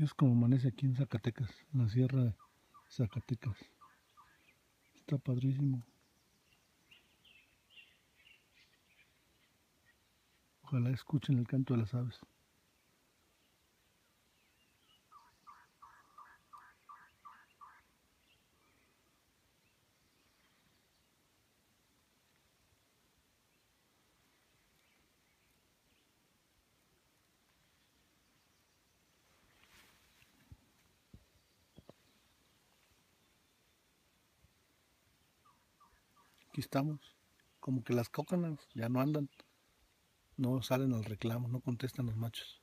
Es como amanece aquí en Zacatecas, en la sierra de Zacatecas. Está padrísimo. Ojalá escuchen el canto de las aves. Aquí estamos. Como que las cócanas ya no andan. No salen al reclamo, no contestan los machos.